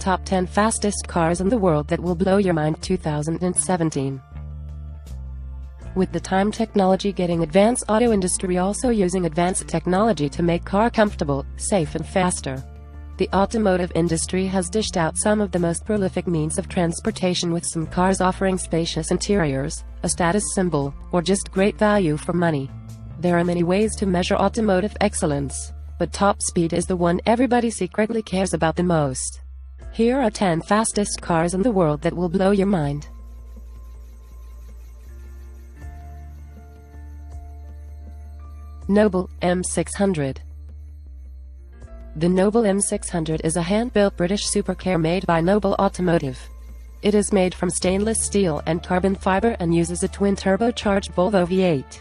Top 10 Fastest Cars in the World That Will Blow Your Mind 2017 with the time technology getting advanced auto industry also using advanced technology to make car comfortable, safe and faster. The automotive industry has dished out some of the most prolific means of transportation with some cars offering spacious interiors, a status symbol, or just great value for money. There are many ways to measure automotive excellence, but top speed is the one everybody secretly cares about the most. Here are 10 fastest cars in the world that will blow your mind. Noble M600 the Noble M600 is a hand-built British supercar made by Noble Automotive. It is made from stainless steel and carbon fiber and uses a twin-turbocharged Volvo V8.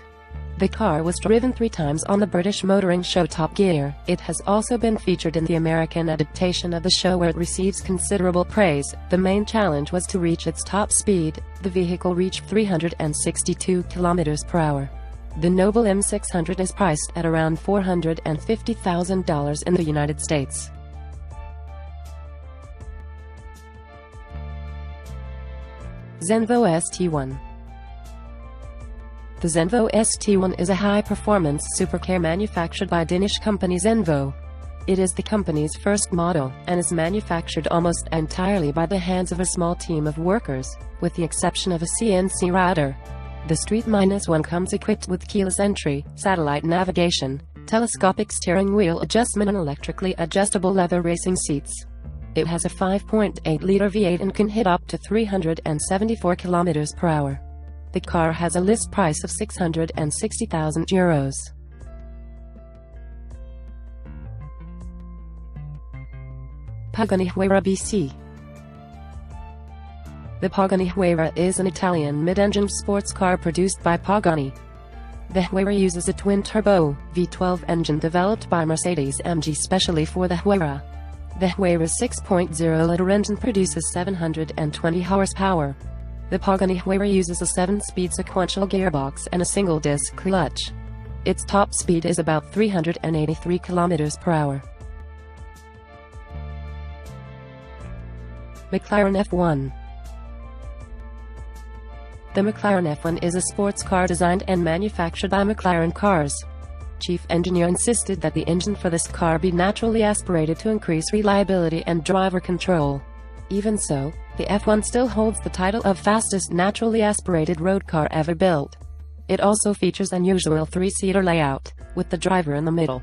The car was driven three times on the British motoring show Top Gear. It has also been featured in the American adaptation of the show where it receives considerable praise. The main challenge was to reach its top speed. The vehicle reached 362 km per hour. The Noble M600 is priced at around $450,000 in the United States. Zenvo ST1 The Zenvo ST1 is a high-performance supercar manufactured by Danish company Zenvo. It is the company's first model, and is manufactured almost entirely by the hands of a small team of workers, with the exception of a CNC router. The Street Minus One comes equipped with keyless entry, satellite navigation, telescopic steering wheel adjustment and electrically adjustable leather racing seats. It has a 5.8-liter V8 and can hit up to 374 km per hour. The car has a list price of 660,000 euros. Pagani Huayra BC the Pagani Huayra is an Italian mid-engine sports car produced by Pagani. The Huayra uses a twin-turbo V12 engine developed by Mercedes-AMG specially for the Huayra. The Huayra's 6.0-liter engine produces 720 horsepower. The Pagani Huayra uses a 7-speed sequential gearbox and a single-disc clutch. Its top speed is about 383 km per hour. McLaren F1 the McLaren F1 is a sports car designed and manufactured by McLaren Cars. Chief engineer insisted that the engine for this car be naturally aspirated to increase reliability and driver control. Even so, the F1 still holds the title of fastest naturally aspirated road car ever built. It also features an unusual three-seater layout, with the driver in the middle.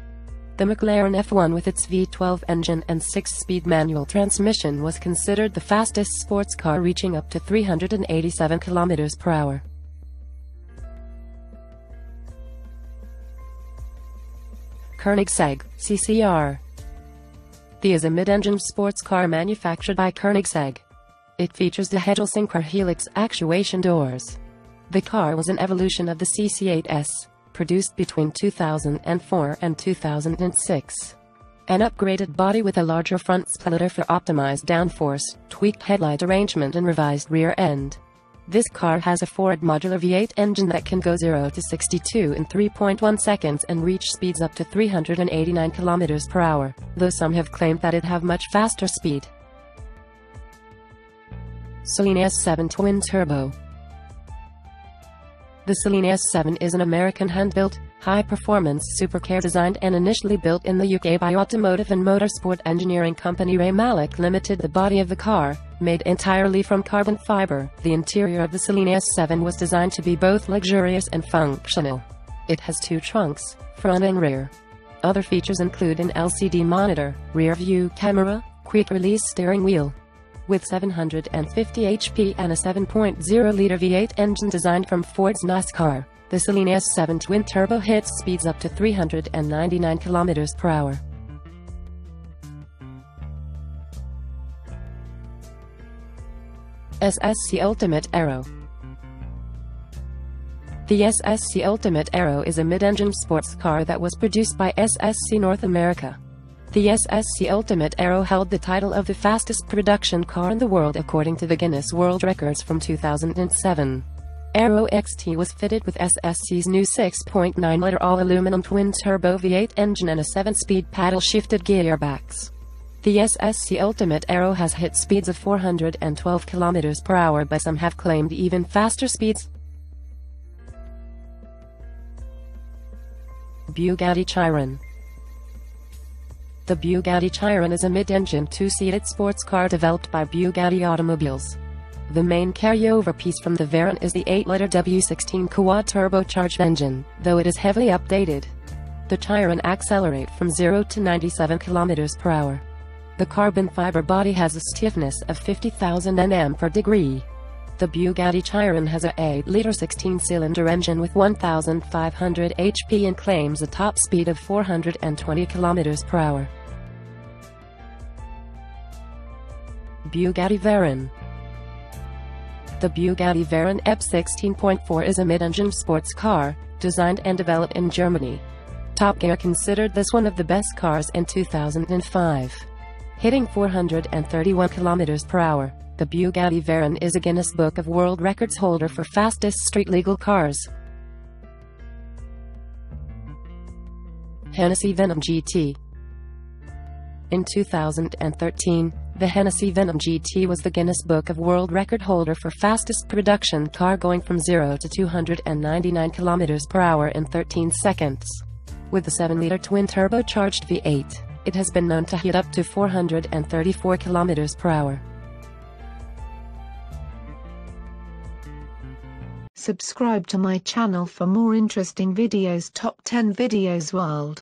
The McLaren F1 with its V12 engine and 6-speed manual transmission was considered the fastest sports car reaching up to 387 km per hour. Koenigsegg, CCR The is a mid-engine sports car manufactured by Koenigsegg. It features the Heddle Helix actuation doors. The car was an evolution of the CC8S, produced between 2004 and 2006. An upgraded body with a larger front splitter for optimized downforce, tweaked headlight arrangement and revised rear end. This car has a Ford modular V8 engine that can go 0 to 62 in 3.1 seconds and reach speeds up to 389 km per hour, though some have claimed that it have much faster speed. Saleen S7 Twin Turbo the Saleen S7 is an American hand-built, high-performance supercar designed and initially built in the UK by automotive and motorsport engineering company Ray Mallock Limited. The body of the car, made entirely from carbon fiber, the interior of the Saleen S7 was designed to be both luxurious and functional. It has two trunks, front and rear. Other features include an LCD monitor, rear view camera, quick-release steering wheel, with 750 HP and a 7.0-liter V8 engine designed from Ford's NASCAR. The Saleen S7 twin-turbo hits speeds up to 399 km per hour. SSC Ultimate Aero The SSC Ultimate Aero is a mid-engine sports car that was produced by SSC North America. The SSC Ultimate Aero held the title of the fastest production car in the world according to the Guinness World Records from 2007. Aero XT was fitted with SSC's new 6.9-liter all-aluminum twin-turbo V8 engine and a 7-speed paddle-shifted gearbox. The SSC Ultimate Aero has hit speeds of 412 km per hour but some have claimed even faster speeds. Bugatti Chiron The Bugatti Chiron is a mid-engine two-seated sports car developed by Bugatti Automobiles. The main carryover piece from the Veyron is the 8-liter W16 quad turbocharged engine, though it is heavily updated. The Chiron accelerate from 0 to 97 km per hour. The carbon fiber body has a stiffness of 50,000 Nm per degree. The Bugatti Chiron has a 8-liter 16-cylinder engine with 1,500 HP and claims a top speed of 420 km per hour. Bugatti Veyron The Bugatti Veyron EB 16.4 is a mid-engine sports car, designed and developed in Germany. Top Gear considered this one of the best cars in 2005 hitting 431 km per hour. The Bugatti Veyron is a Guinness Book of World Records holder for fastest street legal cars. Hennessey Venom GT In 2013, the Hennessey Venom GT was the Guinness Book of World Record holder for fastest production car going from 0 to 299 km per hour in 13 seconds. With the 7-liter twin turbocharged V8, it has been known to hit up to 434 km per hour. Subscribe to my channel for more interesting videos Top 10 Videos World